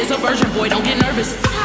is a virgin, boy, don't get nervous.